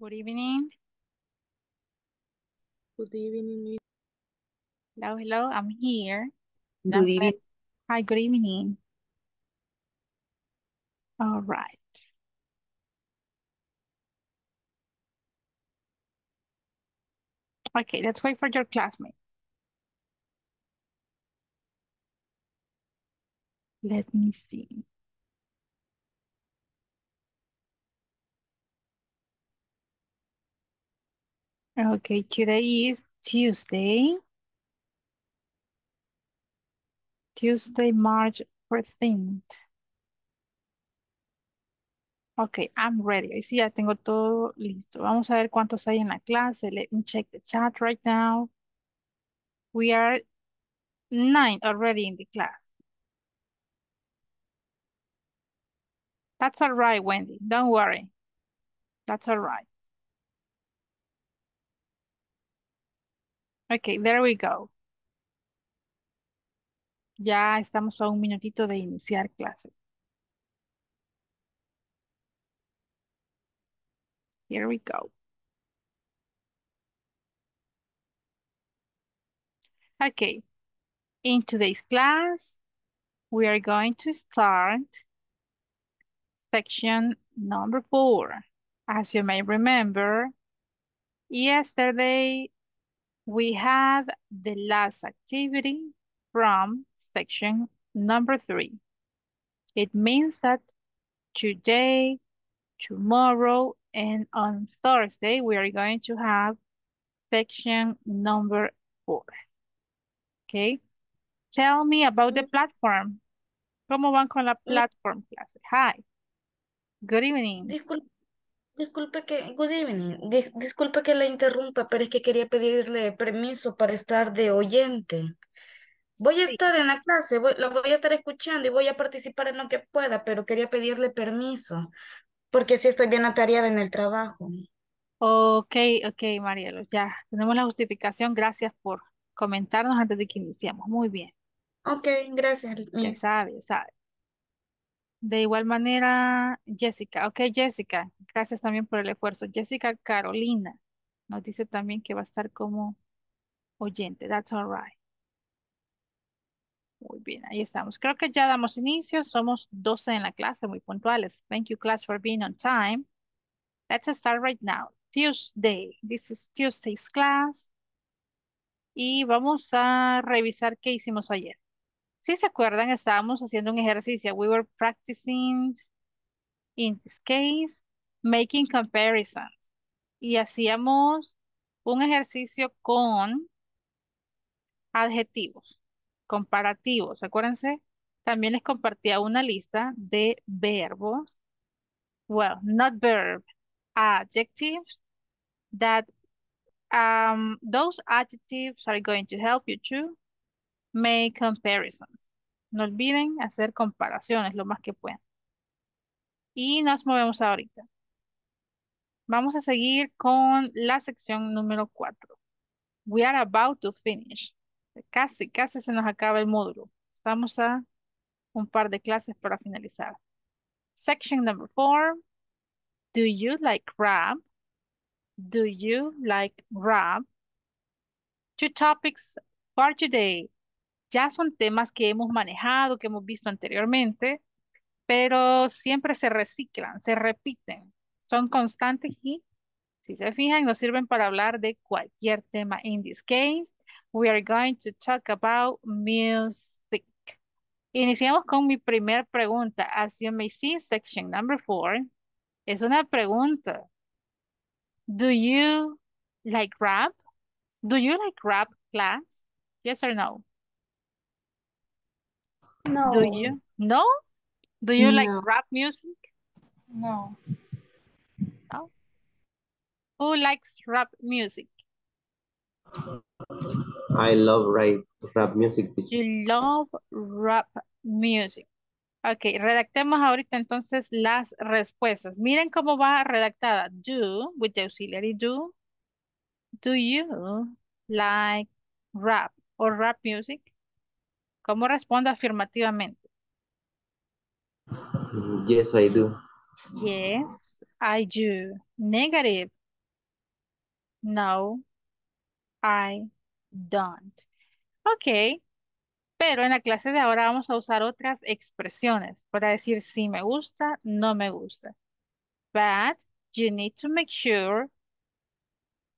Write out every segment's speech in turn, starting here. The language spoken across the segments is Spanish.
Good evening. Good evening. Hello, hello, I'm here. Good I'm evening. Hi, good evening. All right. Okay, let's wait for your classmate. Let me see. Okay, today is Tuesday. Tuesday, March 14th. Okay, I'm ready. Ahí sí ya tengo todo listo. Vamos a ver cuántos hay en la clase. Let me check the chat right now. We are nine already in the class. That's all right, Wendy. Don't worry. That's all right. Okay, there we go. Ya estamos a un minutito de iniciar clase. Here we go. Okay, in today's class, we are going to start section number four. As you may remember, yesterday we have the last activity from section number three. It means that today, tomorrow, and on Thursday, we are going to have section number four. Okay. Tell me about the platform. ¿Cómo van con la platform clase? Hi. Good evening. Disculpe, disculpe que, good evening. Dis- disculpe que la interrumpa, pero es que quería pedirle permiso para estar de oyente. Voy a Sí. estar en la clase, voy- la voy a estar escuchando y voy a participar en lo que pueda, pero quería pedirle permiso, porque sí estoy bien atareada en el trabajo. Ok, ok, Marielo, ya tenemos la justificación. Gracias por comentarnos antes de que iniciemos. Muy bien, Ok, gracias, ya sabe, sabe. De igual manera, Jessica. Ok, Jessica, gracias también por el esfuerzo. Jessica Carolina nos dice también que va a estar como oyente. That's all right. Muy bien, ahí estamos. Creo que ya damos inicio. Somos 12 en la clase, muy puntuales. Thank you, class, for being on time. Let's start right now. Tuesday. This is Tuesday's class. Y vamos a revisar qué hicimos ayer. Si se acuerdan, estábamos haciendo un ejercicio. We were practicing, in this case, making comparisons. Y hacíamos un ejercicio con adjetivos comparativos. Acuérdense, también les compartía una lista de verbos. Well, not verb, adjectives that um, those adjectives are going to help you to make comparisons. No olviden hacer comparaciones lo más que puedan. Y nos movemos ahorita. Vamos a seguir con la sección número 4. We are about to finish. Casi, casi se nos acaba el módulo. Estamos a un par de clases para finalizar. Section number 4. Do you like crab? Do you like rap? Two topics for today. Ya son temas que hemos manejado, que hemos visto anteriormente, pero siempre se reciclan, se repiten, son constantes y si se fijan nos sirven para hablar de cualquier tema. In this case, we are going to talk about music. Iniciamos con mi primer pregunta. As you may see, section number four es una pregunta. Do you like rap? Do you like rap class? Yes or no? No. Do you? No? Do you like rap music? No. No. Who likes rap music? I love rap, rap music. You love rap music. Ok, redactemos ahorita entonces las respuestas. Miren cómo va redactada. Do, with the auxiliary do. Do you like rap or rap music? ¿Cómo respondo afirmativamente? Yes, I do. Yes, I do. Negative. No, I don't. Ok, pero en la clase de ahora vamos a usar otras expresiones para decir si me gusta, no me gusta. But you need to make sure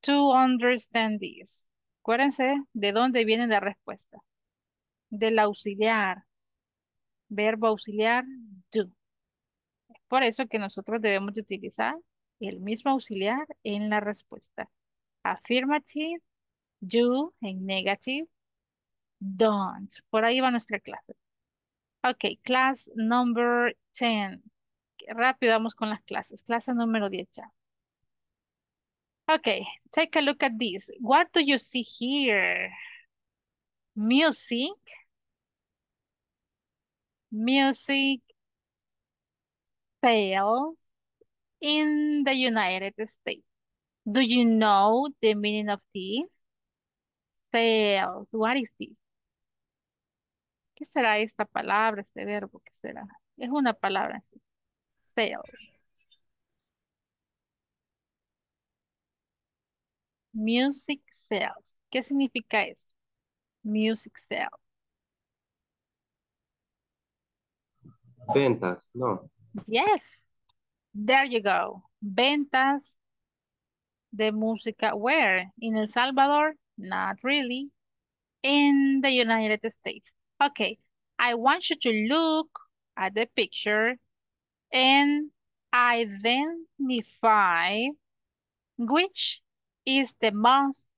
to understand this. Acuérdense de dónde viene la respuesta. Del auxiliar. Verbo auxiliar, do. Por eso que nosotros debemos de utilizar el mismo auxiliar en la respuesta. Affirmative, do en negative, don't. Por ahí va nuestra clase. Ok, class number 10. Rápido vamos con las clases. Clase número 10 ya. Okay, take a look at this. What do you see here? Music. Music sales in the United States. Do you know the meaning of this? Sales. What is this? ¿Qué será esta palabra, este verbo? ¿Qué será? Es una palabra así. Sales. Music sales. ¿Qué significa eso? Music sales. Ventas, no. Yes. There you go. Ventas de música. Where? In El Salvador? Not really. In the United States. Okay. I want you to look at the picture and identify which is the most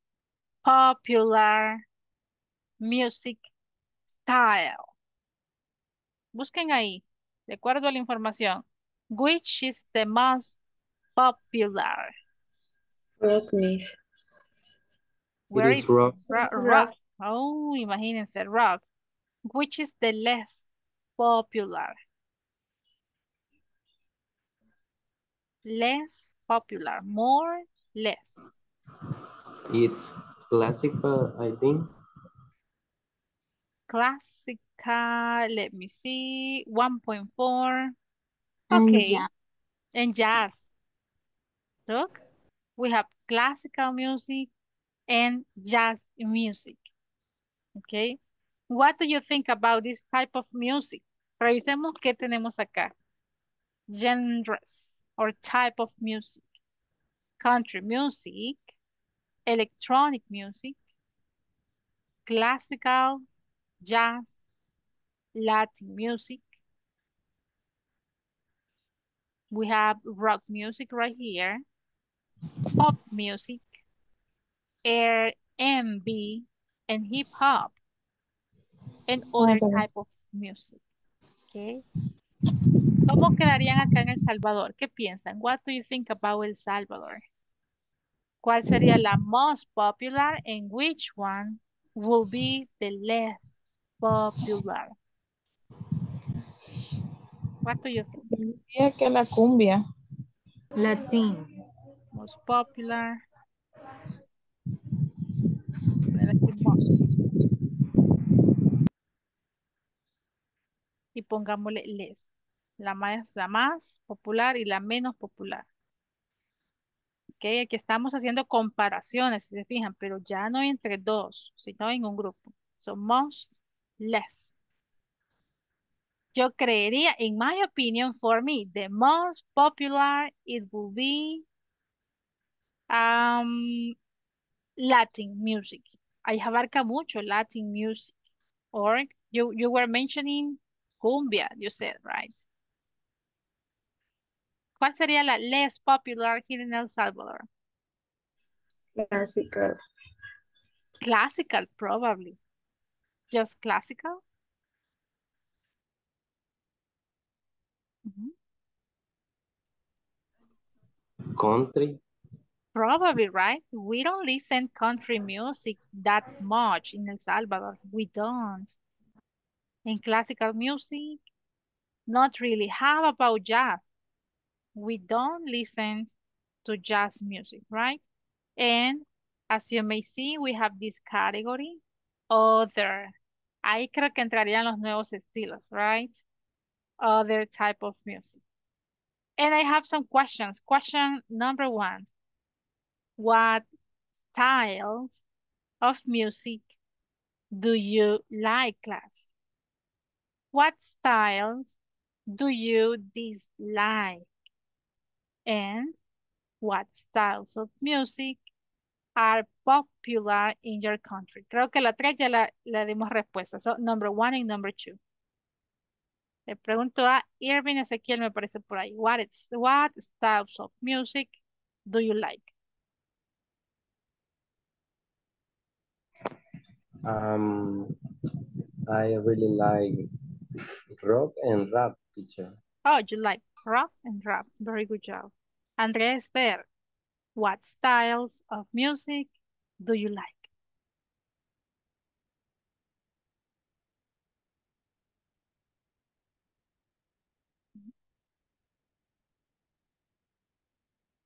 popular music style. Busquen ahí, de acuerdo a la información. Which is the most popular? Rock, miss. Where It is rock. Rock. rock. Oh, imagínense, rock. Which is the less popular? Less popular. More, less. It's classical, I think. Classical, let me see, 1.4. And Okay. jazz. And jazz. Look, we have classical music and jazz music. Okay. What do you think about this type of music? Revisemos qué tenemos acá. Genres or type of music. Country music, electronic music, classical, jazz, Latin music. We have rock music right here, pop music, R&B, and hip hop, and other type of music. Okay. ¿Cómo quedarían acá en El Salvador? ¿Qué piensan? What do you think about El Salvador? ¿Cuál sería la most popular and which one will be the less popular? What do you think? Diría que la cumbia. Latín. Most popular. Most. Y pongámosle less. La más, la más popular y la menos popular. Ok, aquí estamos haciendo comparaciones, si se fijan, pero ya no entre dos, sino en un grupo. So, most, less. Yo creería, in my opinion, for me, the most popular, it will be um, Latin music. Ahí abarca mucho Latin music. Or you, you were mentioning cumbia, you said, right? ¿Cuál sería la less popular here in El Salvador? Classical. Classical, probably. Just classical? Country. Probably, right? We don't listen country music that much in El Salvador. We don't. In classical music, not really. How about jazz? We don't listen to jazz music, right? And as you may see, we have this category, other. Ahí creo que entrarían los nuevos estilos, right? Other type of music. And I have some questions. Question number one. What styles of music do you like, class? What styles do you dislike? And what styles of music are popular in your country? Creo que la tres ya la, la dimos respuesta. So, number one and number two. Le pregunto a Irving Ezequiel, me parece por ahí. What, is, what styles of music do you like? Um, I really like rock and rap, teacher. Oh, you like rock and rap. Very good job. Andrea Esther, what styles of music do you like?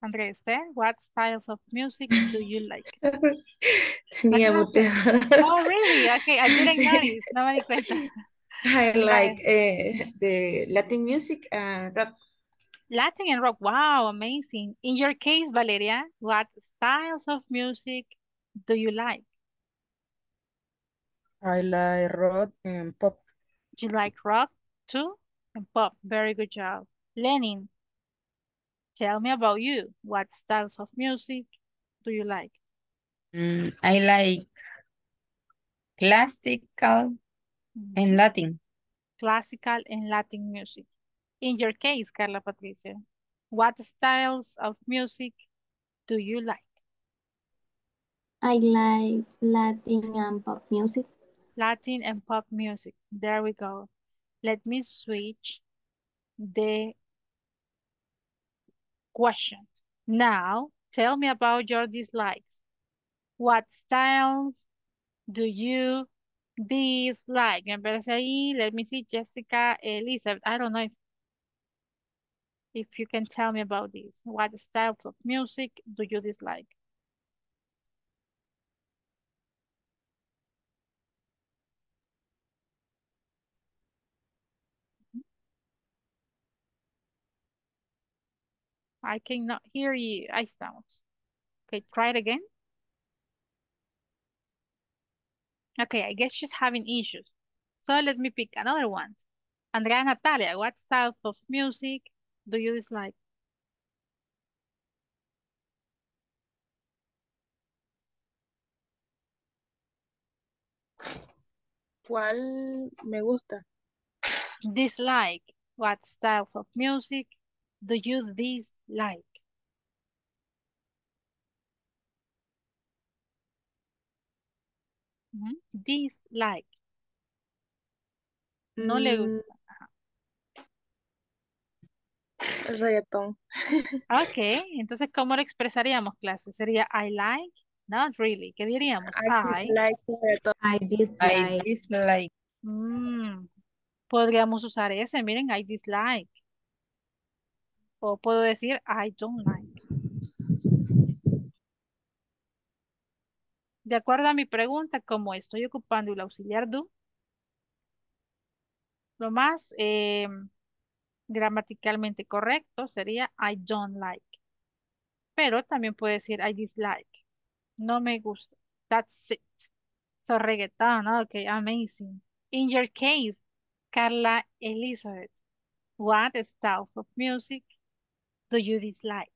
Andrea Esther, what styles of music do you like? Tenía muteado. Oh, really? Okay, I didn't Sí. notice. No me di cuenta. I like uh, the Latin music and rock. Latin and rock. Wow, amazing. In your case, Valeria, what styles of music do you like? I like rock and pop. You like rock too? And pop. Very good job. Lenin, tell me about you. What styles of music do you like? Mm, I like classical Mhm. and Latin. Classical and Latin music. In your case, Carla Patricia, what styles of music do you like? I like Latin and pop music. Latin and pop music. There we go. Let me switch the question. Now, tell me about your dislikes. What styles do you dislike? Parece ahí, let me see, Jessica, Elizabeth. I don't know if, if you can tell me about this. What styles of music do you dislike? I cannot hear you. I estamos. Okay, try it again. Okay, I guess she's having issues. So let me pick another one. Andrea Natalia, what style of music do you dislike? ¿Cuál me gusta? Dislike. What style of music do you dislike? Dislike. No le Mm, gusta. el reggaetón. Ok, entonces, ¿cómo lo expresaríamos, clase? Sería I like, not really. ¿Qué diríamos? I. like reggaetón. I I dislike. dislike. Mm, podríamos usar ese, miren, I dislike. O puedo decir I don't like. De acuerdo a mi pregunta, como estoy ocupando el auxiliar do, lo más eh, gramaticalmente correcto sería I don't like. Pero también puede decir I dislike. No me gusta. That's it. So reggaeton, okay, amazing. In your case, Carla Elizabeth, what style of music do you dislike?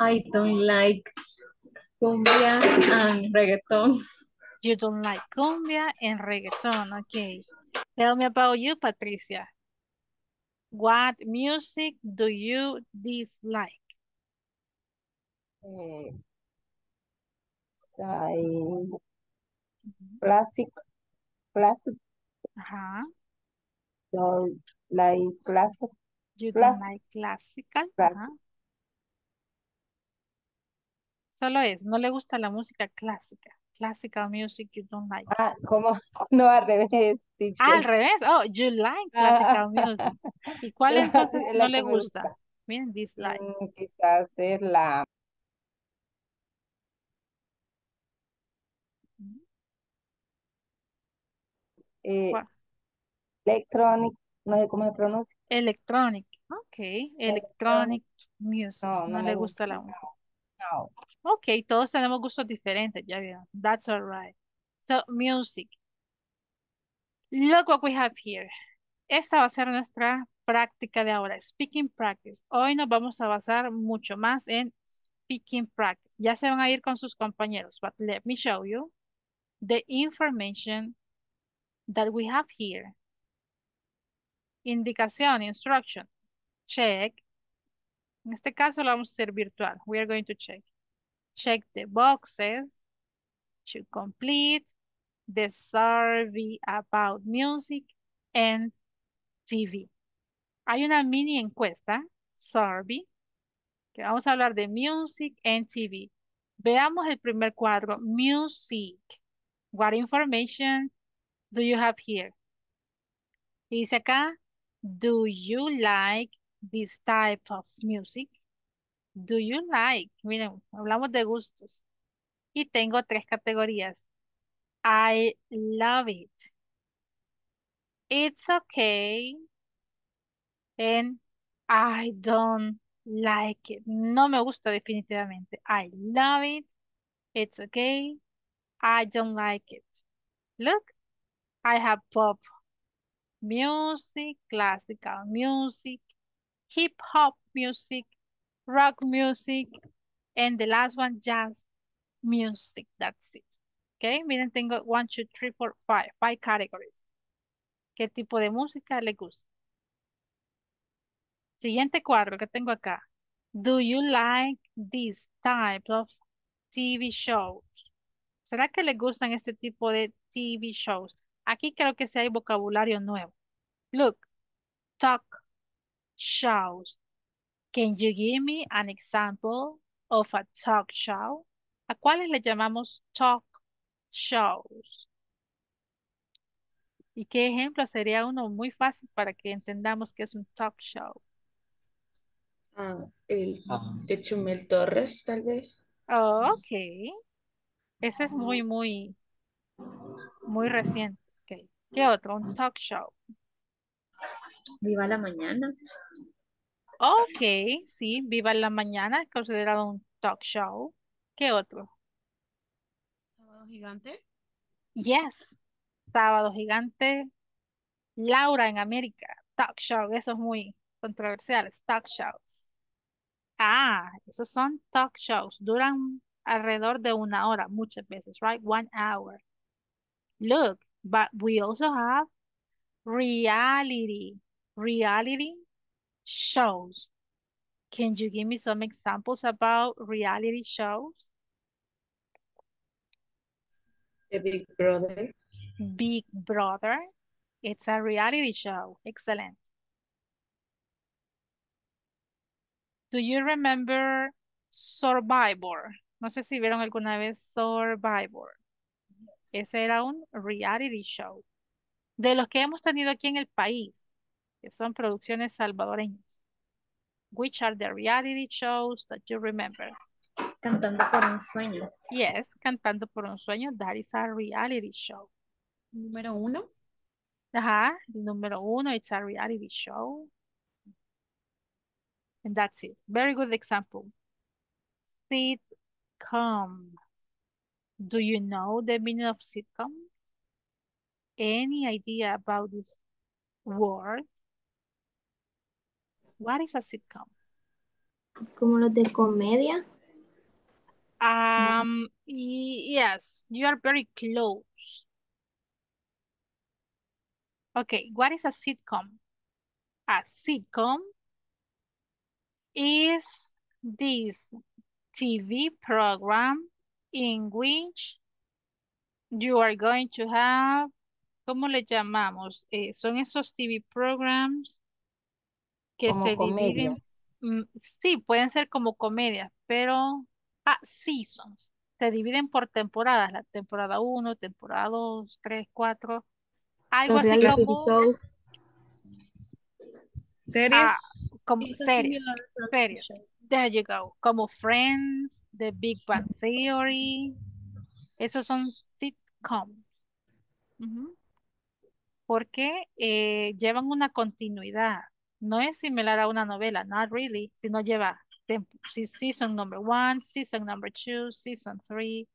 I don't like cumbia and reggaeton. You don't like cumbia and reggaeton, okay. Tell me about you, Patricia. What music do you dislike? Classic, classic, Ajá. don't like classic, You don't like classical. Ajá. Solo es, no le gusta la música clásica. Classical music you don't like. Ah, ¿cómo? No, al revés. Ah, al revés. Oh, you like classical music. ¿Y cuál entonces es no le gusta? gusta. Miren, dislike. Mm, quizás ser la eh, electronic, no sé cómo se pronuncia. Electronic. Ok, electronic music. No, No no le gusta gusta. la música. Wow. Ok, todos tenemos gustos diferentes, ya vieron. That's all right. So, music. Look what we have here. Esta va a ser nuestra práctica de ahora, speaking practice. Hoy nos vamos a basar mucho más en speaking practice. Ya se van a ir con sus compañeros, but let me show you the information that we have here. Indicación, instruction, check. En este caso lo vamos a hacer virtual. We are going to check. Check the boxes to complete the survey about music and TV. Hay una mini encuesta, survey, que vamos a hablar de music and TV. Veamos el primer cuadro, music. What information do you have here? Y dice acá, do you like this type of music? Do you like? Miren, hablamos de gustos. Y tengo tres categorías. I love it. It's okay. And I don't like it. No me gusta definitivamente. I love it. It's okay. I don't like it. Look, I have pop music, classical music, hip hop music, rock music, and the last one, jazz music. That's it. Okay, miren, tengo one, two, three, four, five, five categories. ¿Qué tipo de música le gusta? Siguiente cuadro que tengo acá. Do you like this type of TV shows? ¿Será que le gustan este tipo de TV shows? Aquí creo que sí hay vocabulario nuevo. Look, talk shows. Can you give me an example of a talk show? ¿A cuáles le llamamos talk shows? ¿Y qué ejemplo sería uno muy fácil para que entendamos que es un talk show? Ah, el Ah, de Chumel Torres, tal vez. Oh, ok. Ese es muy, muy, muy reciente. Ok. ¿Qué otro? Un talk show. Viva la mañana. Ok, sí, Viva la Mañana es considerado un talk show. ¿Qué otro? Sábado gigante. Yes, Sábado Gigante, Laura en América, talk show, eso es muy controversial, talk shows. Ah, esos son talk shows, duran alrededor de una hora muchas veces, right? One hour. Look, but we also have reality, reality shows. Can you give me some examples about reality shows? The Big Brother. Big Brother. It's a reality show. Excellent. Do you remember Survivor? No sé si vieron alguna vez Survivor. Ese era un reality show. De los que hemos tenido aquí en el país, que son producciones salvadoreñas. Which are the reality shows that you remember? Cantando por un sueño. Yes, Cantando por un sueño. That is a reality show. Número uno. Ajá, el número uno, it's a reality show. And that's it. Very good example. Sitcom. Do you know the meaning of sitcom? Any idea about this word? What is a sitcom? Como los de comedia. Um, yes, you are very close. Okay, what is a sitcom? A sitcom is this TV program in which you are going to have, ¿cómo le llamamos? Eh, son esos TV programs que Como se dividen, comedias. mm, sí, pueden ser como comedias, pero, ah, seasons, se dividen por temporadas, la temporada 1, temporada 2, 3, 4, algo así como, shows. Series. ah, como series, series. There you go. Como Friends, The Big Bang Theory. Esos son sitcoms. Ujú. Porque eh, llevan una continuidad. No es similar a una novela, not really, sino lleva season number one, season number two, season three,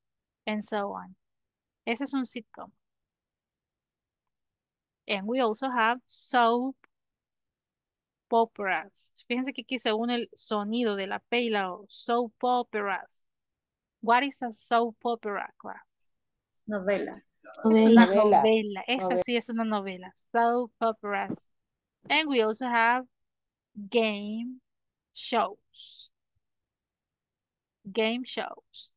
and so on. Ese es un sitcom. And we also have soap operas. Fíjense que aquí se une el sonido de la P y la O. Soap operas. What is a soap opera, class? Novela. Es una Novela. novela. Esta Novela. sí es una novela. Soap operas. And we also have game shows. Game shows.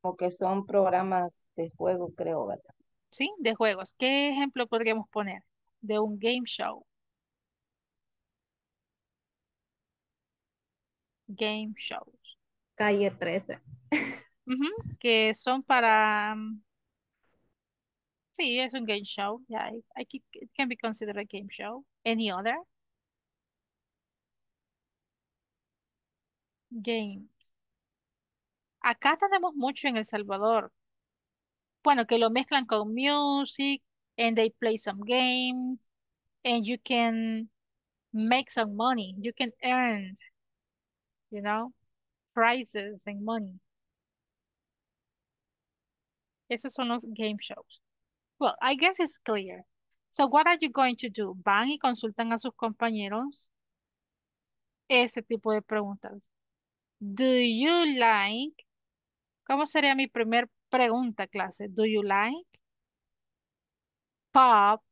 Como que son programas de juego, creo, ¿verdad? ¿Sí? De juegos. ¿Qué ejemplo podríamos poner de un game show? Game shows. Calle 13. Ujú, Que son para... mm, Sí, es un game show. Yeah, I, I it can be considered a game show. Any other? Game. Acá tenemos mucho en El Salvador. Bueno, que lo mezclan con music and they play some games and you can make some money. You can earn, you know, prizes and money. Esos son los game shows. Well, I guess it's clear. So what are you going to do? Van y consultan a sus compañeros ese tipo de preguntas. Do you like? ¿Cómo sería mi primer pregunta, clase? Do you like pop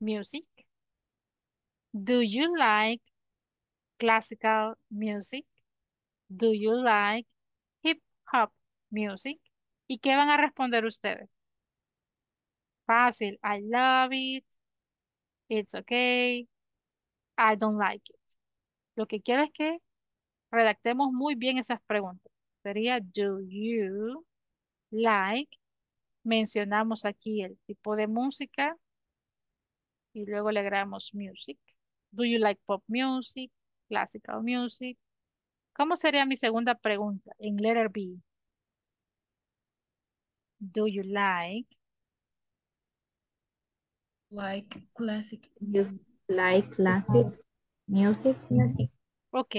music? Do you like classical music? Do you like hip hop music? ¿Y qué van a responder ustedes? Fácil. I love it. It's okay. I don't like it. Lo que quiero es que redactemos muy bien esas preguntas. Sería, do you like? Mencionamos aquí el tipo de música y luego le agregamos music. Do you like pop music? Classical music. ¿Cómo sería mi segunda pregunta en letter B? Do you like? Like classic. You like classics music? Music. Ok.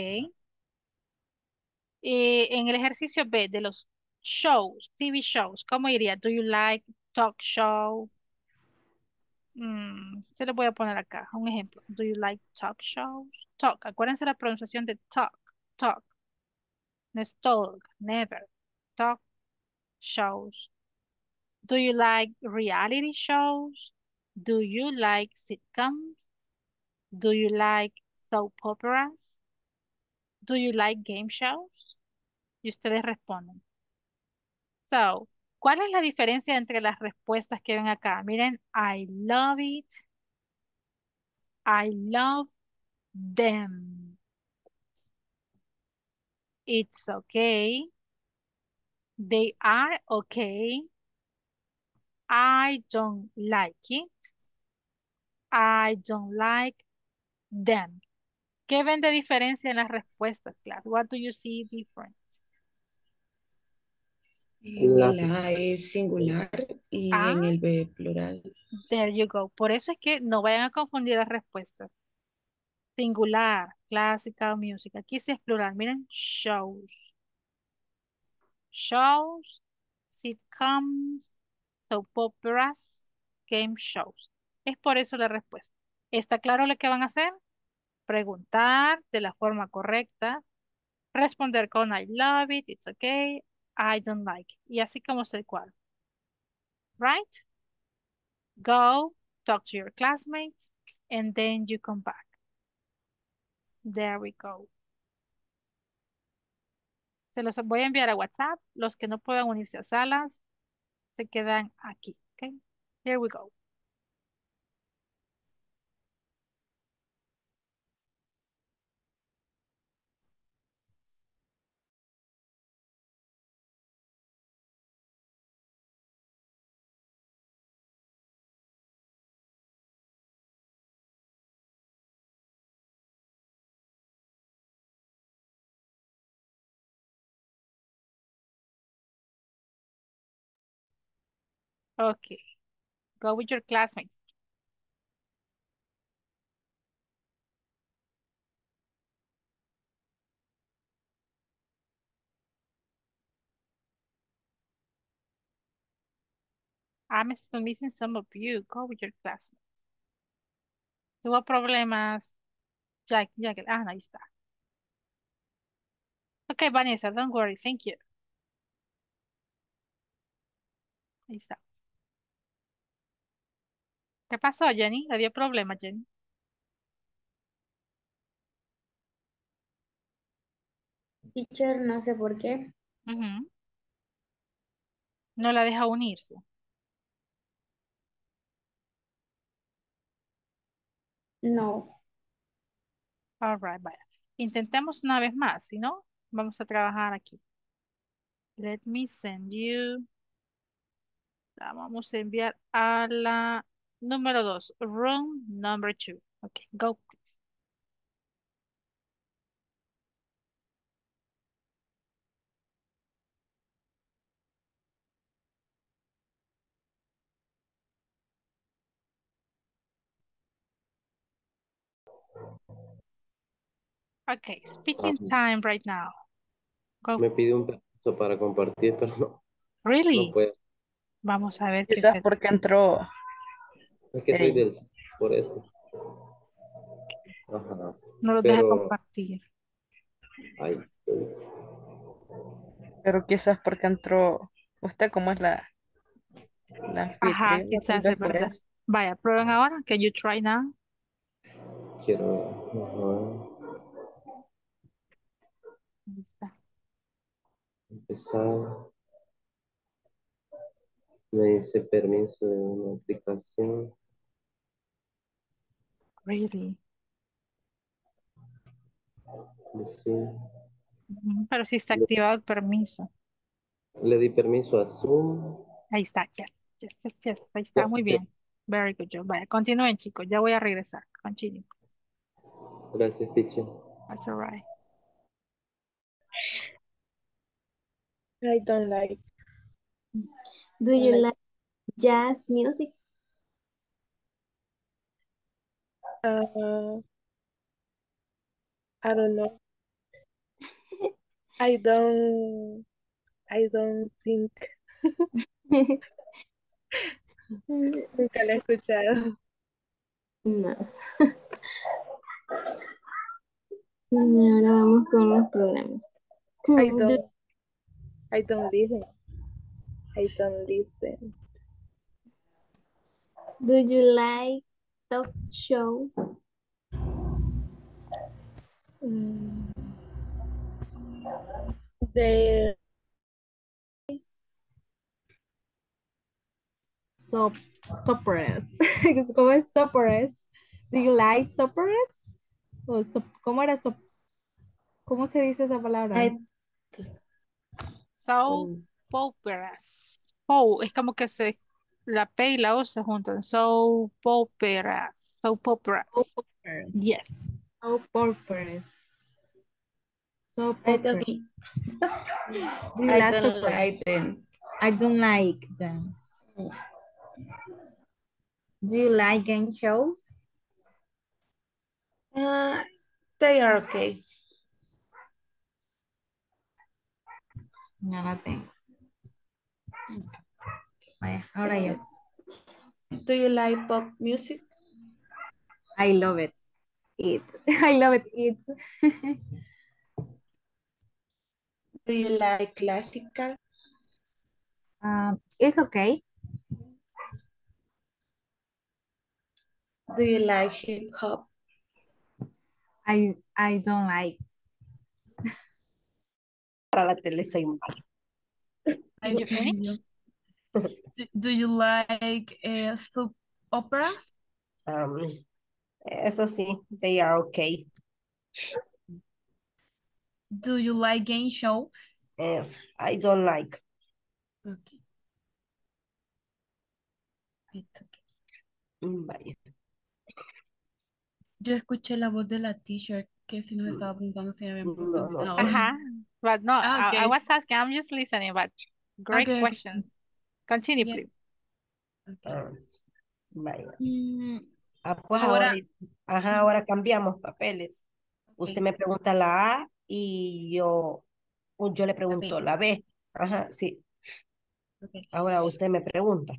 Eh, en el ejercicio B de los shows, TV shows, ¿cómo iría? Do you like talk show? Mm, se lo voy a poner acá, un ejemplo. Do you like talk shows? Talk, acuérdense la pronunciación de talk, talk. No es talk, never. Talk shows. Do you like reality shows? Do you like sitcoms? Do you like soap operas? Do you like game shows? Y ustedes responden. So, ¿cuál es la diferencia entre las respuestas que ven acá? Miren, I love it. I love them. It's okay. They are okay. I don't like it. I don't like them. ¿Qué ven de diferencia en las respuestas, class? What do you see different? En La- el A es singular y Ah. en el B plural. There you go. Por eso es que no vayan a confundir las respuestas. Singular, clásica, música. Aquí sí es plural. Miren, shows. Shows, sitcoms, soap operas, game shows. Es por eso la respuesta. ¿Está claro lo que van a hacer? Preguntar de la forma correcta. Responder con I love it, it's okay, I don't like. Y así como se cual. Right? Go, talk to your classmates, and then you come back. There we go. Se los voy a enviar a WhatsApp. Los que no puedan unirse a salas se quedan aquí. Okay? Here we go. Okay. Go with your classmates. I'm still missing some of you. Go with your classmates. Tuvo problemas. Jack, Jack, ah, ahí está. Okay, Vanessa, don't worry. Thank you. Ahí está. ¿Qué pasó, Jenny? ¿Le dio problema, Jenny? Teacher, no sé por qué. Ujú. No la deja unirse. No. All right, vaya. Intentemos una vez más, si no, vamos a trabajar aquí. Let me send you. La vamos a enviar a la número dos, room number two. Okay, go please. Okay, speaking time right now. Go. Me pide un permiso para compartir, pero no, Really? no puedo. Vamos a ver qué Quizás se- porque entró. Es que soy del por eso. Ajá. no lo deja compartir. Ay, pues, Pero quizás porque entró. Usted, como es la. La Ajá, quizás es verdad. eso. Vaya, prueben ahora. Can you try now? quiero. ajá, Ahí está. empezar. Me dice permiso de una aplicación. Really. Sí. Ujú, Pero sí está activado el permiso. Le di permiso a Zoom. Ahí está, yes, yes, yes, yes, Ahí está, Ya, muy sí. bien. Very good job. Vaya, continúen, chicos. Ya voy a regresar. Continue. Gracias, teacher. That's all right. I don't like. Do you Like- like jazz music? Uh, I don't know. I don't. I don't think. Nunca la he escuchado. No. Ahora vamos con los programas. I Do, don't. I don't listen. I don't listen. do you like talk shows? Mm. The Sop soppers. ¿Cómo es soppers? Do you like soppers? O ¿Cómo era sop- ¿Cómo se dice esa palabra? Ay, So, operas. Oh, es como que se, la P y la O se juntan. So, operas. So, operas. Soppers. Yes. Soap operas. Soap I operas. don't, I don't like them. I don't like them. Do you like game shows? Uh, they are okay. No, no tengo. Vaya, ahora yo. Do you like pop music? I love it. It. I love it. It. Do you like classical? Um, it's okay. Do you like hip hop? I I don't like. Para la tele soy mala. And you finish? Do, do you like uh, soap operas? Um, eso sí, they are okay. Do you like game shows? Eh, I don't like. Okay. It's okay. Mm, Vaya. Yo escuché la voz de la teacher que si nos estaba preguntando si habían puesto No, no una sé. orden. Ajá. But no, Ah, I, I was asking, I'm just listening, but great Okay, okay. questions. Continue, Yeah. please. Okay. Ah, vaya. Mm, Ah, pues ahora, ahora, ajá, ahora cambiamos papeles. Usted me pregunta la A y yo, yo le pregunto la B. Ajá, sí. Ahora usted me pregunta.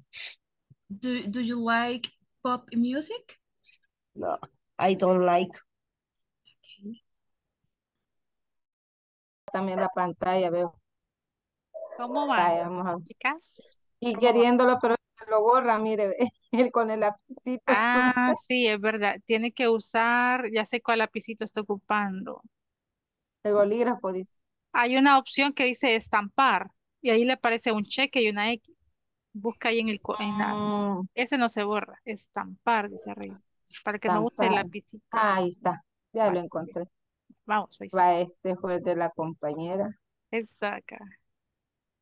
Do, do you like pop music? No, I don't like. También la pantalla veo. ¿Cómo va, Vaya, vamos a ver. chicas? Y queriéndolo, pero lo borra, mire, él con el lapicito. Ah, sí, es verdad. Tiene que usar, ya sé cuál lapicito está ocupando. El bolígrafo dice. Hay una opción que dice estampar y ahí le aparece un cheque y una X. Busca ahí en el, en la, Mm, ese no se borra, estampar, dice arriba, para que no use el lapicito. Ah, ahí está, ya lo encontré. Vamos, ahí está. Va, este el de la compañera. Acá.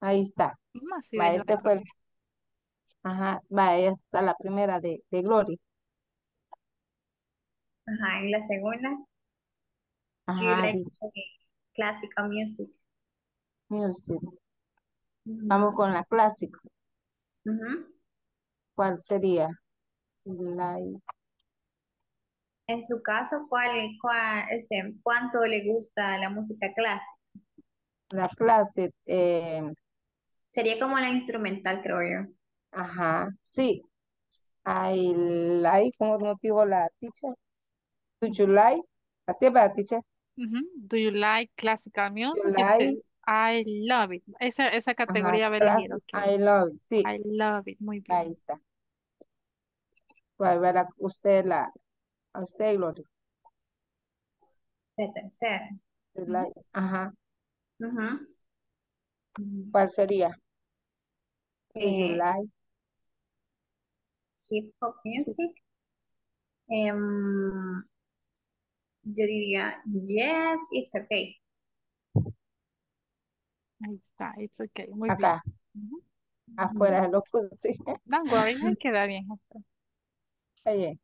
Ahí está. Sí, Va, este fue. Ajá, va, está la primera de, de Glory. Ajá, en la segunda, Ajá, like classical music? music. Ujú. Vamos con la clásica. Ujú. ¿Cuál sería? Like, En su caso, ¿cuál, cuál, este, cuánto le gusta la música clásica? la clase, eh, Sería como la instrumental, creo yo. ajá, sí. I like, como motivo la teacher. Do you like? Así va, teacher. Ujú. Do you like classical music? Like, usted, I love it. Esa, esa ajá, categoría va a elegir, classic, ok. I love, it, sí, I love it, muy ahí bien. está. Va a ver a usted la, a usted, Gloria. De tercera. Like, ajá, Ujú. ¿Cuál sería? Do you Eh, like? hip hop music. Em, yo diría, yes, it's okay. Ahí está, it's okay, muy bien. Acá, Ujú. afuera lo puse. Don't worry, queda bien. Oye,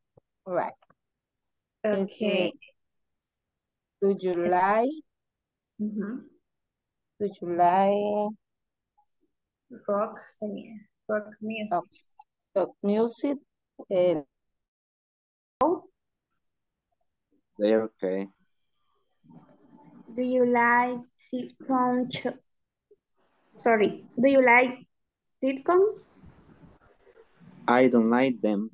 right. Este, Okay. do you like? Ujú. Do you like Rock sería, rock music. rock, rock music? Eh, They're okay. Do you like sitcom? Sorry. Do you like sitcoms? I don't like them.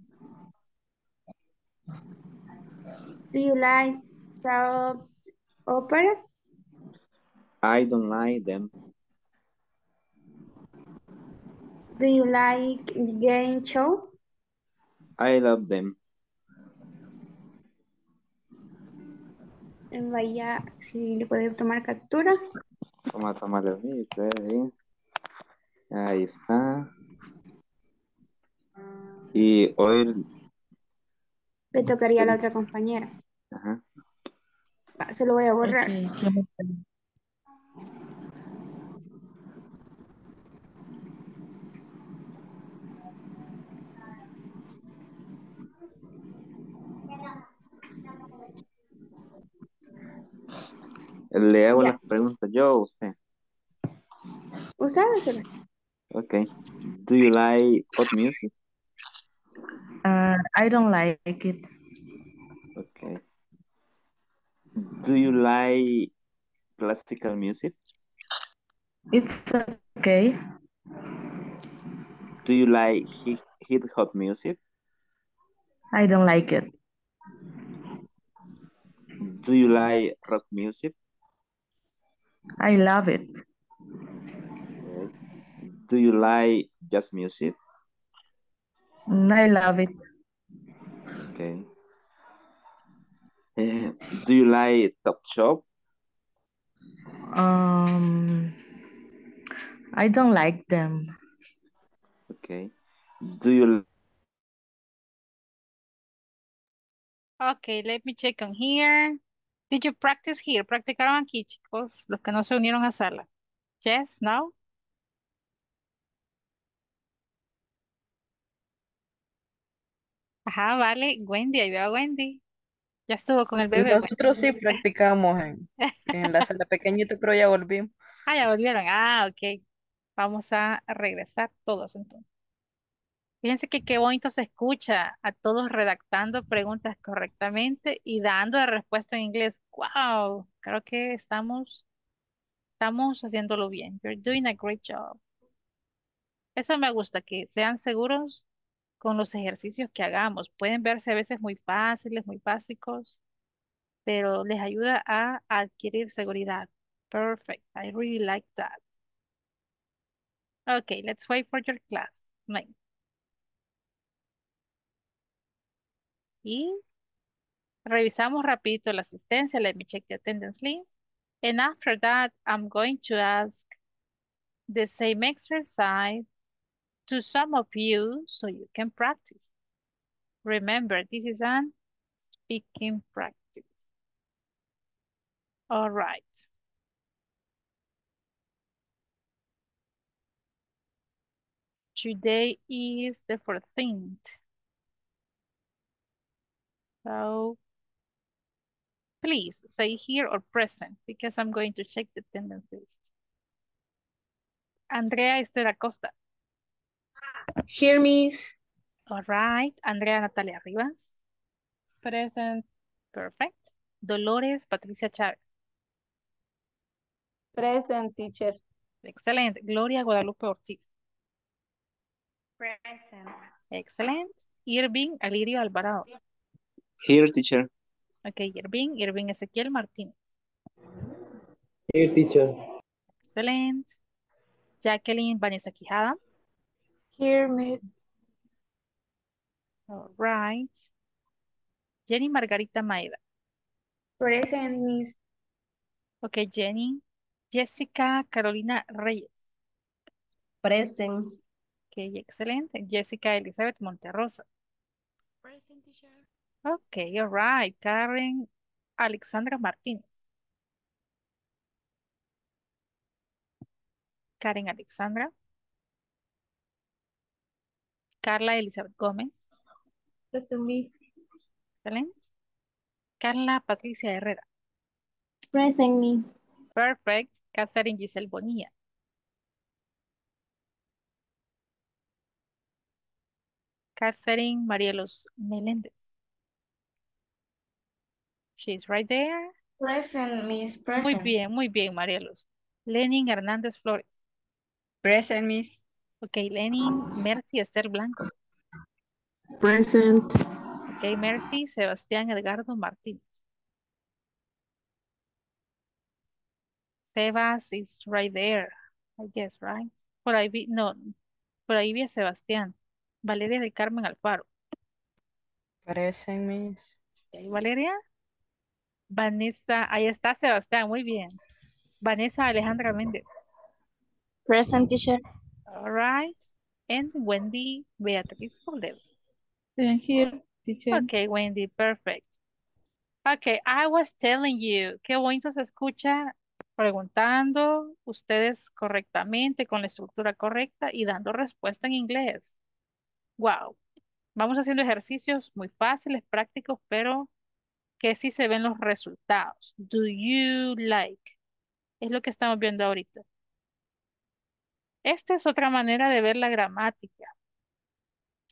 Do you like soap operas? I don't like them. Do you like game show? I love them. Eh, Vaya, si le puede tomar captura. Vamos a tomar el mío, ustedes ahí. Ahí está. Y hoy, Le tocaría a la otra compañera. ajá. Va, Se lo voy a borrar. Ok, Le hago Ya. las preguntas yo o usted. ¿Usted. Okay. Do you like pop music? Uh, I don't like it. Okay. Do you like classical music? It's okay. Do you like hip hop music? I don't like it. Do you like rock music? I love it. Do you like jazz music? I love it. Okay. Eh, do you like Top Shop? Um, I don't like them. Okay. Do you Okay, let me check on here. Did you practice here? ¿Practicaron aquí, chicos? Los que no se unieron a sala. Yes, no? Ajá, vale. Wendy, ahí veo a Wendy. Ya estuvo con el bebé. Nosotros sí practicamos en, en la sala pequeñita, pero ya volvimos. Ah, ya volvieron. Ah, ok. Vamos a regresar todos entonces. Fíjense que qué bonito se escucha a todos redactando preguntas correctamente y dando la respuesta en inglés. Wow, creo que estamos, estamos haciéndolo bien. You're doing a great job. Eso me gusta, que sean seguros con los ejercicios que hagamos. Pueden verse a veces muy fáciles, muy básicos, pero les ayuda a adquirir seguridad. Perfect. I really like that. Okay, let's wait for your class. Y revisamos rapidito la asistencia. Let me check the attendance list. And after that, I'm going to ask the same exercise to some of you so you can practice. Remember, this is an speaking practice. All right. Today is the 14th. So please say here or present because I'm going to check the attendance list. Andrea Esther Acosta. Here, Miss. All right. Andrea Natalia Rivas. Present. Perfect. Dolores Patricia Chávez. Present, teacher. Excellent. Gloria Guadalupe Ortiz. Present. Excelente. Irving Alirio Alvarado. Here, teacher. Ok, Irving. Irving Ezequiel Martínez. Here, teacher. Excelente. Jacqueline Vanessa Quijada. Here, Miss. All right. Jenny Margarita Maeda. Present, Miss. Ok, Jenny. Jessica Carolina Reyes. Present. Ok, excelente. Jessica Elizabeth Monterrosa. Present teacher. Ok, all right. Karen Alexandra Martínez. Karen Alexandra. Carla Elizabeth Gómez. Present, Miss. Excelente. Carla Patricia Herrera. Present, Miss. Perfect. Catherine Giselle Bonilla. Catherine Marielos Meléndez. She's right there. Present, Miss. Muy Present. bien, muy bien, Marielos. Lenin Hernández Flores. Present, Miss. Ok, Lenin Mercy Esther Blanco. Present. Ok, Mercy Sebastián Edgardo Martínez. Sebas is right there, I guess, right? Por ahí vi, no, por ahí vi a Sebastián. Valeria de Carmen Alfaro. Present, Miss. Ok, Valeria. Vanessa, ahí está Sebastián, muy bien. Vanessa Alejandra Méndez. Present, teacher. All right. And Wendy Beatriz Toledo. here, teacher. Okay, Wendy, perfect. Okay, I was telling you, qué bonito se escucha preguntando ustedes correctamente, con la estructura correcta y dando respuesta en inglés. Wow. Vamos haciendo ejercicios muy fáciles, prácticos, pero que sí se ven los resultados. Do you like? Es lo que estamos viendo ahorita. Esta es otra manera de ver la gramática.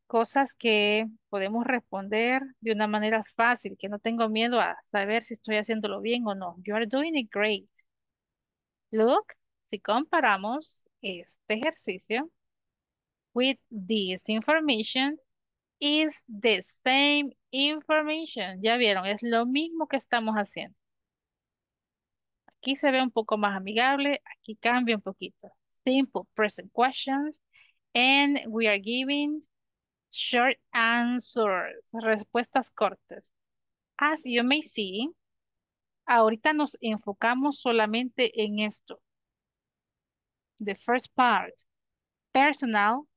Cosas que podemos responder de una manera fácil, que no tengo miedo a saber si estoy haciéndolo bien o no. You are doing it great. Look, si comparamos este ejercicio with this information, is the same information. Ya vieron, es lo mismo que estamos haciendo. Aquí se ve un poco más amigable, aquí cambia un poquito. Simple present questions and we are giving short answers, respuestas cortas. As you may see, ahorita nos enfocamos solamente en esto. The first part, personal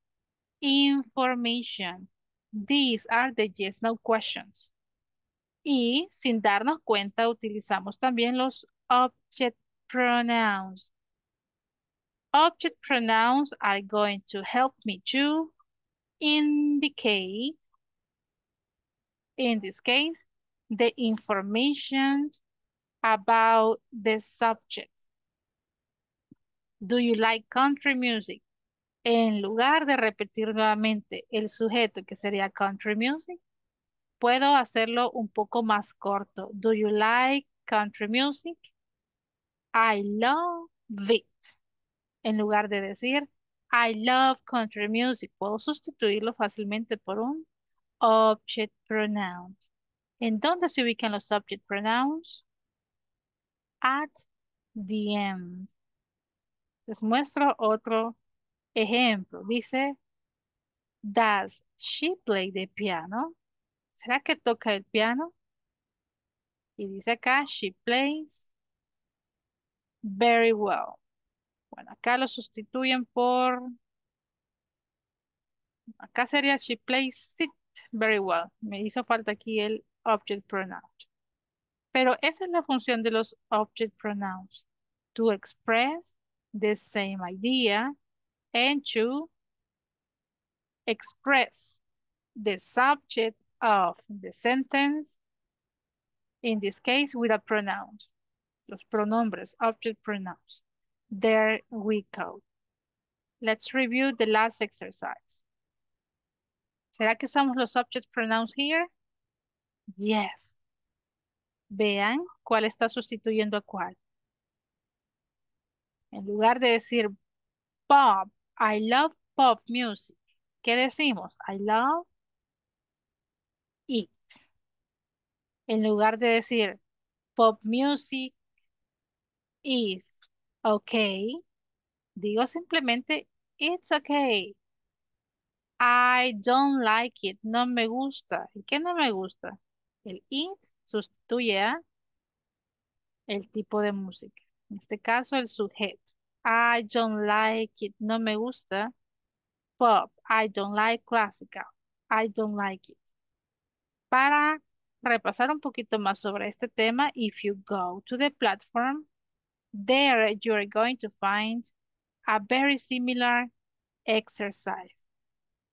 information. These are the yes, no questions. Y sin darnos cuenta utilizamos también los object pronouns. Object pronouns are going to help me to indicate, in this case, the information about the subject. Do you like country music? En lugar de repetir nuevamente el sujeto que sería country music, puedo hacerlo un poco más corto. Do you like country music? I love it. En lugar de decir, I love country music. Puedo sustituirlo fácilmente por un object pronoun. ¿En dónde se ubican los subject pronouns? At the end. Les muestro otro ejemplo. Dice, does she play the piano? ¿Será que toca el piano? Y dice acá, she plays very well. Bueno, acá lo sustituyen por... Acá sería she plays it very well. Me hizo falta aquí el object pronoun. Pero esa es la función de los object pronouns. To express the same idea and to express the subject of the sentence, in this case with a pronoun. Los pronombres, object pronouns. There we go. Let's review the last exercise. ¿Será que usamos los subject pronouns here? Yes. Vean cuál está sustituyendo a cuál. En lugar de decir pop, I love pop music. ¿Qué decimos? I love it. En lugar de decir pop music is okay, digo simplemente it's okay. I don't like it. No me gusta. ¿Y qué no me gusta? El it sustituye a el tipo de música. En este caso, el sujeto. I don't like it. No me gusta. Pop. I don't like classical. I don't like it. Para repasar un poquito más sobre este tema, if you go to the platform, there you're going to find a very similar exercise.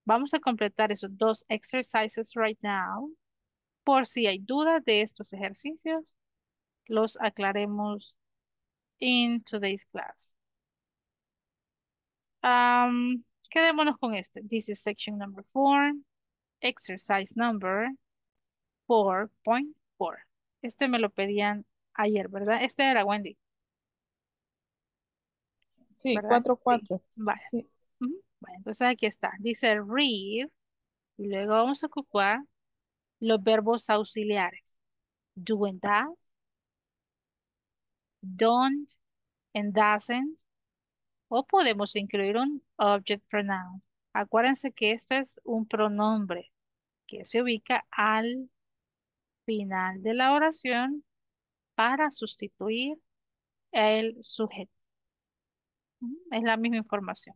Vamos a completar esos dos exercises right now. Por si hay dudas de estos ejercicios, los aclaremos in today's class. Um, quedémonos con este. This is section number four. Exercise number 4.4. Este me lo pedían ayer, ¿verdad? Este era Wendy. Sí, ¿verdad? 4-4. Vale. Sí. Ujú. Bueno, entonces aquí está. Dice read. Y luego vamos a ocupar los verbos auxiliares. Do and does. Don't and doesn't. O podemos incluir un object pronoun. Acuérdense que esto es un pronombre que se ubica al final de la oración para sustituir el sujeto. Es la misma información.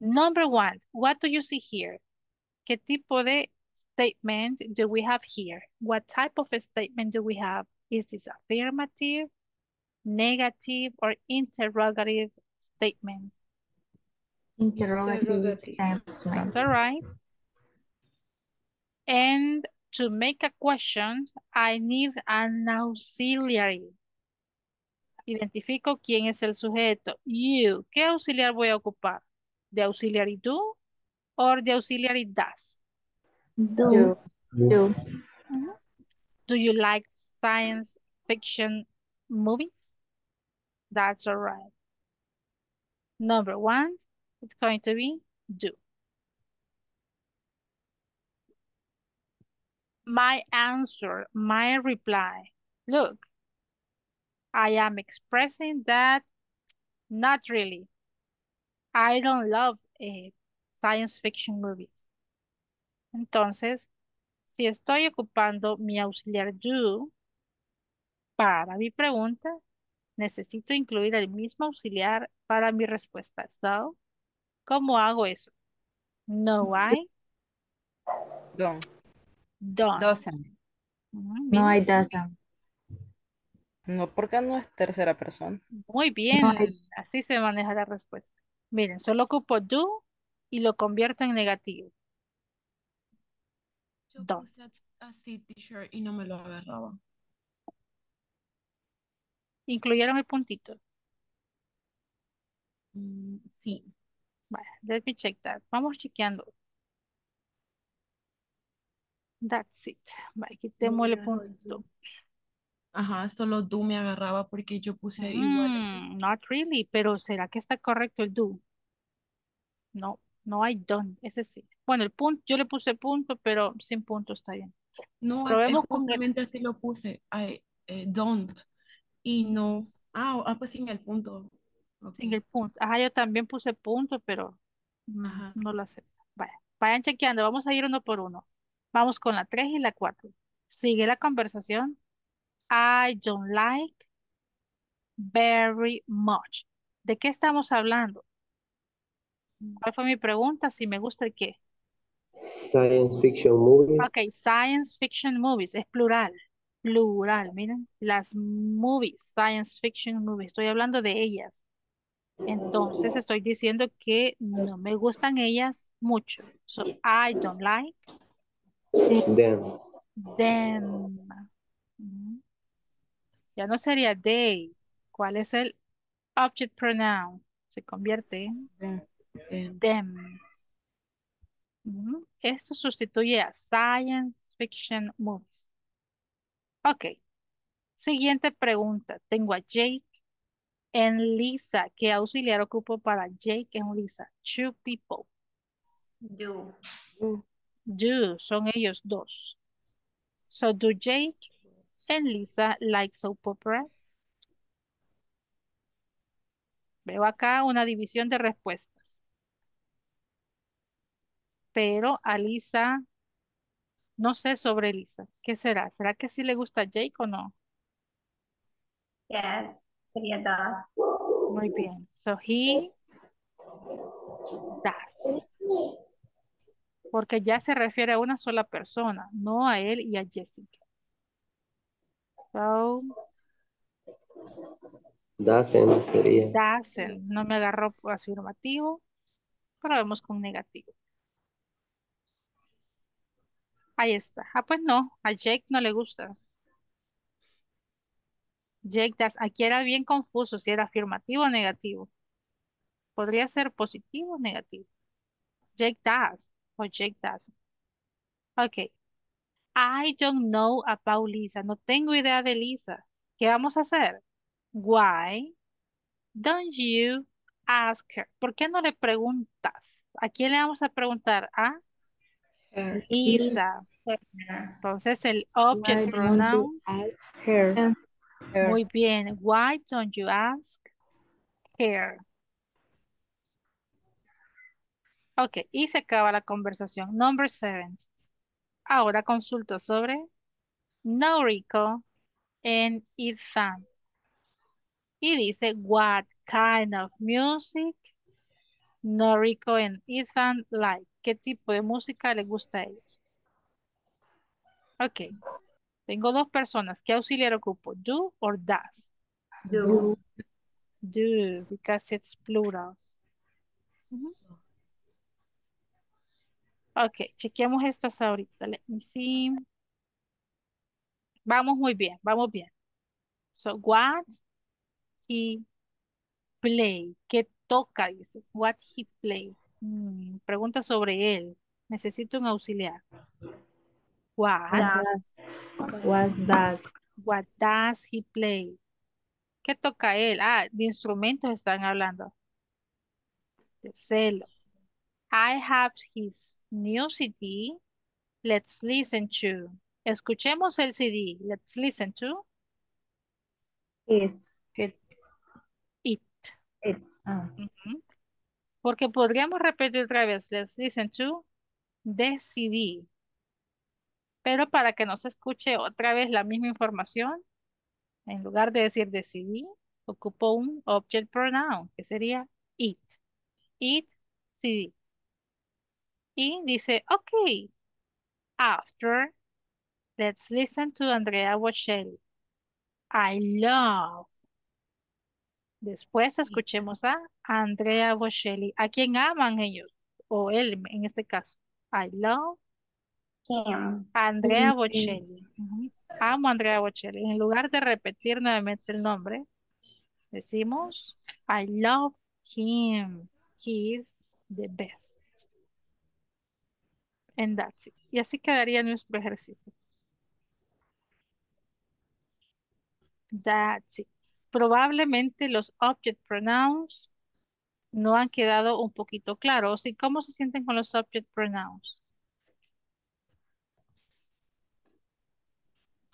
Number one, what do you see here? ¿Qué tipo de statement do we have here? What type of statement do we have? Is this affirmative, negative, or interrogative statement? Interrogative statement. All right. And to make a question, I need an auxiliary. Identifico quién es el sujeto. You. ¿Qué auxiliar voy a ocupar? ¿De auxiliary do or de auxiliary does? Do. Yo. Do. Mhm. Do you like science fiction movies? That's all right. Number one, it's going to be do. My answer, my reply. Look, I am expressing that not really. I don't love eh, science fiction movies. Entonces, si estoy ocupando mi auxiliar do para mi pregunta, necesito incluir el mismo auxiliar para mi respuesta. So, ¿cómo hago eso? No, I Don't. don't. Doesn't. No. I doesn't. No, porque no es tercera persona. Muy bien, No, así se maneja la respuesta. Miren, solo ocupo do y lo convierto en negativo. Yo Don't. puse así t-shirt y no me lo agarraba. Incluyeron el puntito. Mm, sí. Vale, let me check that. Vamos chequeando. That's it. Vale, quitémosle punto. Ajá, solo do me agarraba porque yo puse igual así. Mm, not really, pero ¿será que está correcto el do? No, no I don't. Ese sí. Bueno, el punto, yo le puse punto, pero sin punto está bien. No, es, es Probemos el, justamente así lo puse. I eh, don't. Y no. Ah, ah, pues sin el punto. Sin el punto. Ajá, yo también puse punto, pero mm, Ajá. no lo acepto. Vaya, vayan chequeando. Vamos a ir uno por uno. Vamos con la 3 y la 4. Sigue la conversación. I don't like very much. ¿De qué estamos hablando? ¿Cuál fue mi pregunta? Si me gusta el qué. Science fiction movies. Ok, science fiction movies, es plural. Plural, miren. Las movies, science fiction movies. Estoy hablando de ellas. Entonces estoy diciendo que no me gustan ellas mucho. So, I don't like Them. them. Ya no sería they. ¿Cuál es el object pronoun? Se convierte en Them. Esto sustituye a science fiction movies. Ok. Siguiente pregunta. Tengo a Jake en Lisa. ¿Qué auxiliar ocupo para Jake en Lisa? Two people. Do. Do, son ellos dos. So, do Jake and Lisa like soap operas? Veo acá una división de respuestas. Pero a Lisa, no sé sobre Lisa. ¿Qué será? ¿Será que sí le gusta Jake o no? Yes. Sería does. Muy bien. So, he does. Porque ya se refiere a una sola persona, no a él y a Jessica. So, Doesn't sería. doesn't. No me agarró por afirmativo, pero vemos con negativo. Ahí está. Ah, pues no, a Jake no le gusta. Jake does. Aquí era bien confuso si era afirmativo o negativo. Podría ser positivo o negativo. Jake does o Jake does. Ok. I don't know about Lisa. No tengo idea de Lisa. ¿Qué vamos a hacer? Why don't you ask her? ¿Por qué no le preguntas? ¿A quién le vamos a preguntar? A Her. Lisa. Entonces el object Why don't you pronoun. ask her? Her. Muy bien. Why don't you ask her? Ok, y se acaba la conversación. Number seven. Ahora consulto sobre Noriko and Ethan. Y dice, what kind of music Noriko and Ethan like? ¿Qué tipo de música les gusta a ellos? Ok. Tengo dos personas. ¿Qué auxiliar ocupo? Do or does? Do. Do, because it's plural. Ok, chequeamos estas ahorita. Let me see. Vamos muy bien, vamos bien. So, what he play. ¿Qué toca? Dice. What he play. Mm, pregunta sobre él. Necesito un auxiliar. What? Does. Was that? What does he play? ¿Qué toca él? Ah, de instrumentos están hablando. De celo. I have his new CD. Let's listen to. Escuchemos el CD. Let's listen to Is. It. it. Ah. Porque podríamos repetir otra vez. Let's listen to CD. Pero para que no se escuche otra vez la misma información, en lugar de decir CD, ocupo un object pronoun, que sería it. It, CD. Y dice, ok, after, let's listen to Andrea Bocelli. I love. Después escuchemos a Andrea Bocelli. ¿A quién aman ellos? O él, en este caso. I love Him. Andrea Bocelli. Amo a Andrea Bocelli. En lugar de repetir nuevamente el nombre, decimos, I love him. He is the best. And that's it. Y así quedaría nuestro ejercicio. That's it. Probablemente los object pronouns no han quedado un poquito claros. ¿Y cómo se sienten con los subject pronouns?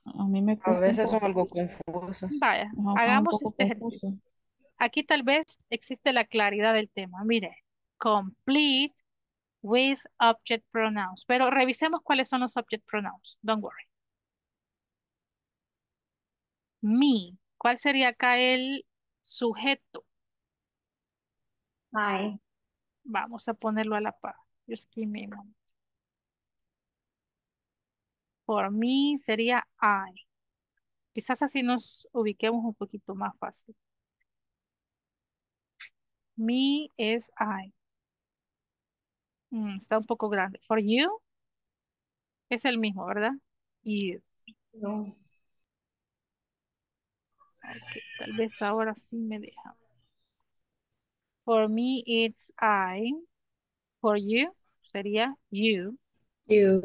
A mí me A veces son algo confusos. Vaya, hagamos este ejercicio. Aquí tal vez existe la claridad del tema. Mire, complete with object pronouns. Pero revisemos cuáles son los object pronouns. Don't worry. Me. ¿Cuál sería acá el sujeto? I. Vamos a ponerlo a la par. Just give me a moment. For me sería I. Quizás así nos ubiquemos un poquito más fácil. Me es I. Mm, está un poco grande. For you es el mismo, ¿verdad? No. Tal vez ahora sí me deja. For me it's I. For you sería you. You.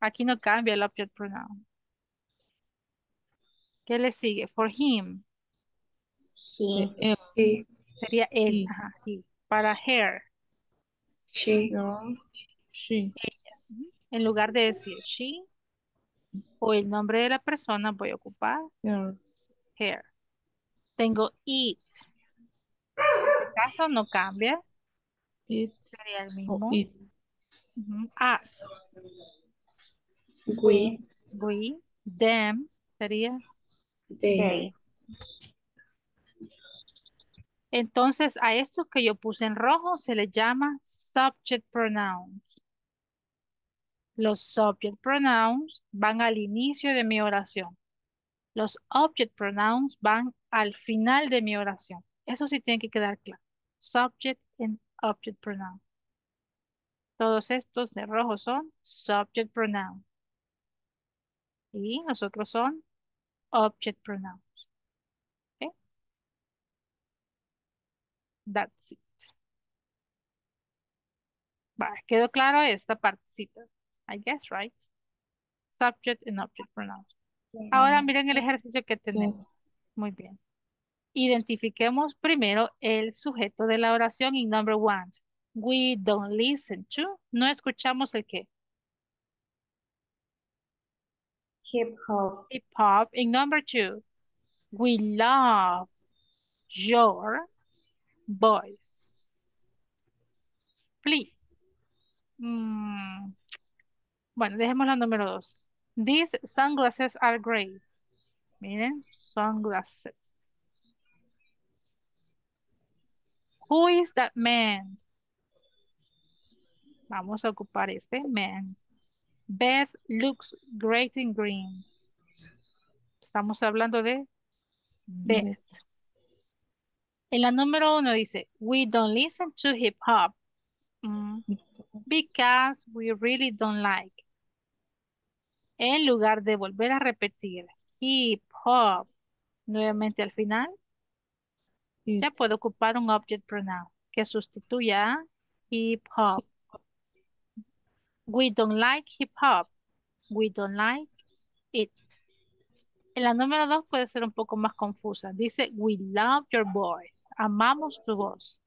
Aquí no cambia el object pronoun. ¿Qué le sigue? For him He. Él, He. sería él. he, Ajá, he. Para her, She. yo, she. ujú, en lugar de decir she o el nombre de la persona, voy a ocupar her, her. Tengo it. En este caso no cambia, It's sería el mismo. it. Us, We. we, them sería. They. They. Entonces a estos que yo puse en rojo se les llama subject pronouns. Los subject pronouns van al inicio de mi oración. Los object pronouns van al final de mi oración. Eso sí tiene que quedar claro. Subject and object pronoun. Todos estos de rojo son subject pronoun. Y los otros son object pronouns. ¿Ok? That's it. Vale, ¿quedó claro esta partecita? I guess, right? Subject and object pronouns. Ahora miren el ejercicio que tenemos. Muy bien. Identifiquemos primero el sujeto de la oración en number one. We don't listen to. No escuchamos el qué. Hip hop. Hip hop. En number two. We love your voice. Please. Mm, Bueno, dejemos la número dos. These sunglasses are great. Miren, sunglasses. Who is that man? Vamos a ocupar este man. Beth looks great in green. Estamos hablando de Beth. En la número uno dice, we don't listen to hip hop mm, because we really don't like. En lugar de volver a repetir hip hop nuevamente al final, ya It. puedo ocupar un object pronoun que sustituya a hip hop. We don't like hip hop. We don't like it. En la número dos puede ser un poco más confusa. Dice, we love your voice. Amamos tu voz.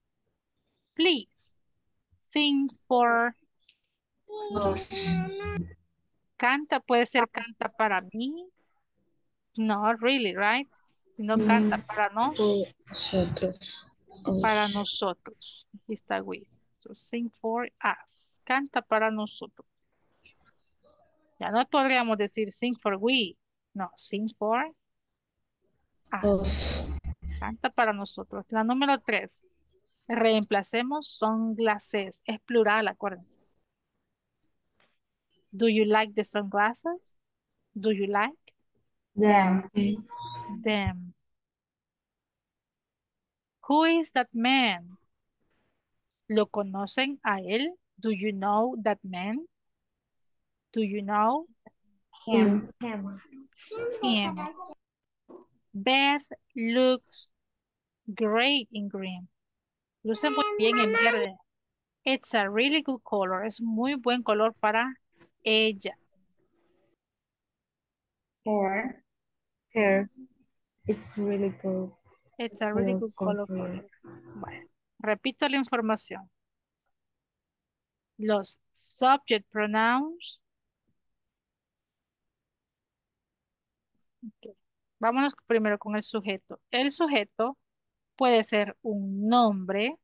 Please, sing for... Us. Canta, puede ser canta para mí. No, really, right? Sino canta Mm, para nos, Por nosotros. para nosotros. Aquí está we. So sing for us. Canta para nosotros. Ya no podríamos decir sing for we. No, sing for us. Canta para nosotros. La número tres. Reemplacemos sunglasses. Es plural, acuérdense. Do you like the sunglasses? Do you like Them. them? Who is that man? ¿Lo conocen a él? Do you know that man? Do you know Him. Him. him? Beth looks great in green. Luce muy bien en verde. It's a really good color. Es muy buen color para ella. Her. Hair. It's really good. It's a really color good color her. Bueno, Repito la información. Los subject pronouns. Vámonos primero con el sujeto. El sujeto puede ser un nombre.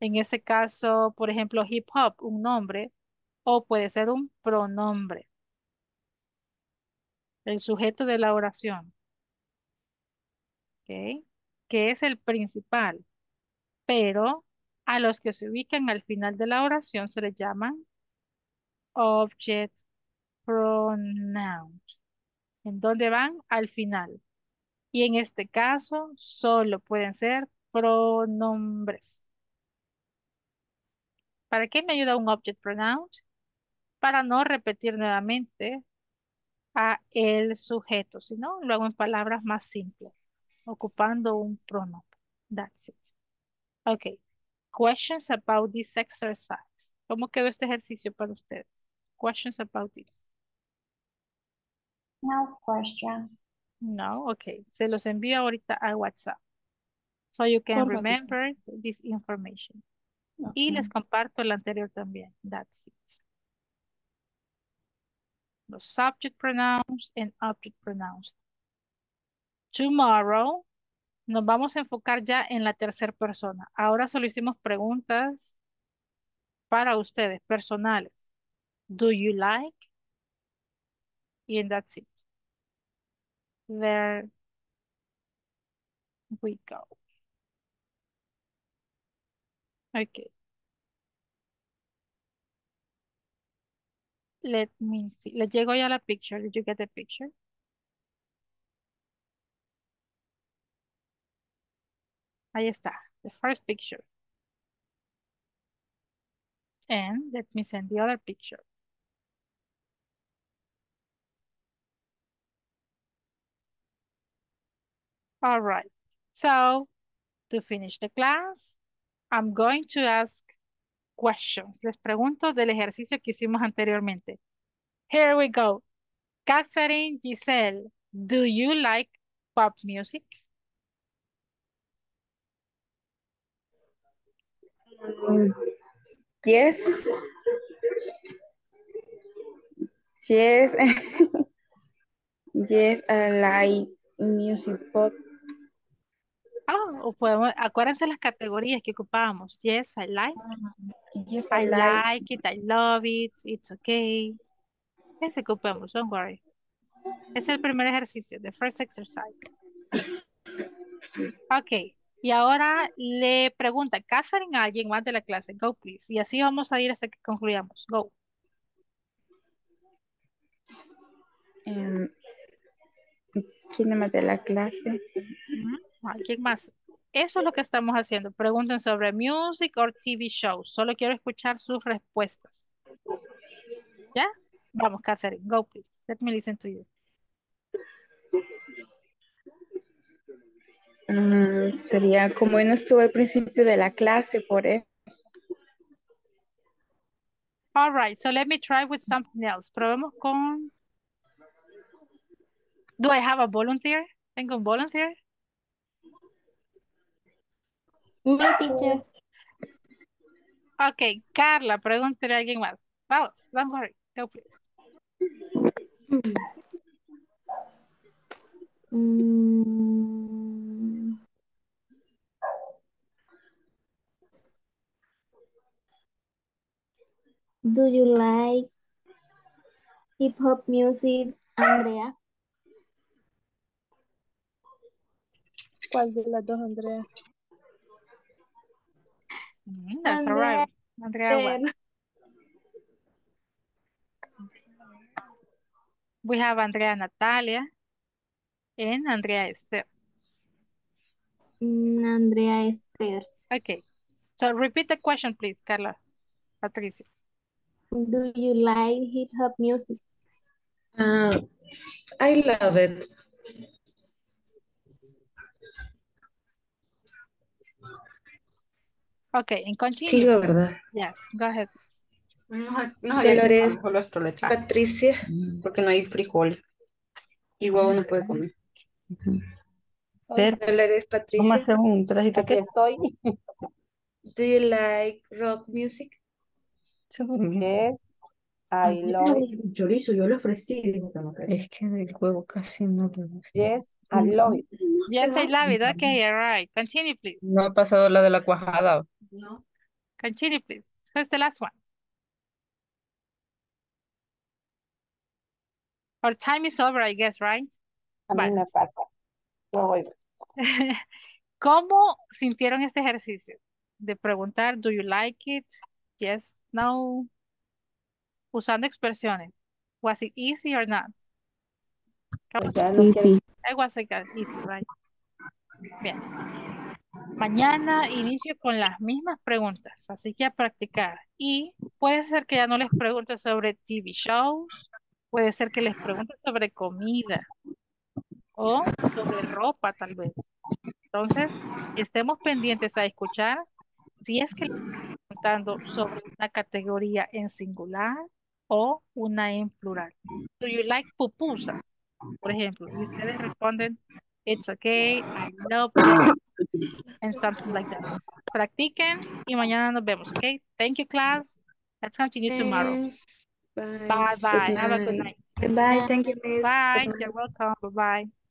En ese caso, por ejemplo, hip hop, un nombre. O puede ser un pronombre. El sujeto de la oración. ¿Ok? Que es el principal. Pero a los que se ubican al final de la oración se les llaman object pronouns. ¿En dónde van? Al final. Y en este caso solo pueden ser pronombres. ¿Para qué me ayuda un object pronoun? Para no repetir nuevamente a el sujeto, sino lo hago en palabras más simples, ocupando un pronombre. That's it. Okay. Questions about this exercise. ¿Cómo quedó este ejercicio para ustedes? Questions about this. No questions. No, okay. Se los envío ahorita a WhatsApp. So you can Por ratito. remember this information. Y les comparto el anterior también. That's it. Los subject pronouns and object pronouns. Tomorrow nos vamos a enfocar ya en la tercera persona. Ahora solo hicimos preguntas para ustedes, personales. Do you like? And that's it. There we go. Okay. Let me see. ¿Le llegó ya la picture? Did you get the picture? Ahí está. The first picture. And let me send the other picture. All right. So to finish the class, I'm going to ask questions. Les pregunto del ejercicio que hicimos anteriormente. Here we go. Catherine Giselle, do you like pop music? Yes. Yes. Yes, I like music pop. Ah, o podemos, acuérdense las categorías que ocupábamos. Yes, I like. Yes, I I like. it, I love it, it's okay. Ese ocupemos, don't worry. Es el primer ejercicio, the first exercise. Ok, y ahora le pregunta Catherine a alguien más de la clase. Go, please. Y así vamos a ir hasta que concluyamos. Go. Em, ¿Quién más de la clase? ¿Alguien más? Eso es lo que estamos haciendo. Pregunten sobre music or TV shows. Solo quiero escuchar sus respuestas. ¿Ya? Vamos, Catherine. Go, please. Let me listen to you. Mm, sería como no estuvo al principio de la clase, por eso. All right, so let me try with something else. Probemos con... Do I have a volunteer? ¿Tengo un volunteer? Me, teacher. Ok, Carla, pregúntele a alguien más. Vamos, don't worry. Go, please. Mm, Do you like hip hop music, Andrea? ¿Cuál de las dos, Andrea? Mm, that's all Andrea. Andrea, what? We have Andrea Natalia and Andrea Esther. Mm, Andrea Esther. Okay, so repeat the question, please, Carla. Patricia. Do you like hip hop music? Ah, I love it. Okay, and continue. Sigo, ¿verdad? Yes, go ahead. Había Dolores toletes, Patricia. porque no hay frijol. Y huevo no puede comer. Ver, Hola, eres vamos a Patricia. hacer un pedacito que estoy. Do you like rock music? Yes, I love it. Chorizo, yo le ofrecí. Es que del juego casi no lo Yes, I love it. Yes, I love it. Okay, all right. Continue, please. No ha pasado la de la cuajada. Continue, please. Who's the last one? Our time is over, I guess, right? A mí me falta. No voy. ¿Cómo sintieron este ejercicio? De preguntar, do you like it? Yes, no. Usando expresiones. Was it easy or not? Pues Easy. It was like easy, right? Bien. Mañana inicio con las mismas preguntas, así que a practicar. Y puede ser que ya no les pregunte sobre TV shows, puede ser que les pregunte sobre comida o sobre ropa tal vez. Entonces, estemos pendientes a escuchar si es que les están preguntando sobre una categoría en singular o una en plural. Do you like pupusas? Por ejemplo, y ustedes responden, it's okay, I love them, and something like that. Practiquen y mañana nos vemos, okay? Thank you, class. Let's continue tomorrow. Thanks. Bye. Bye. Have a good night. Bye. Thank you, Miss. Bye. You're welcome. Bye bye.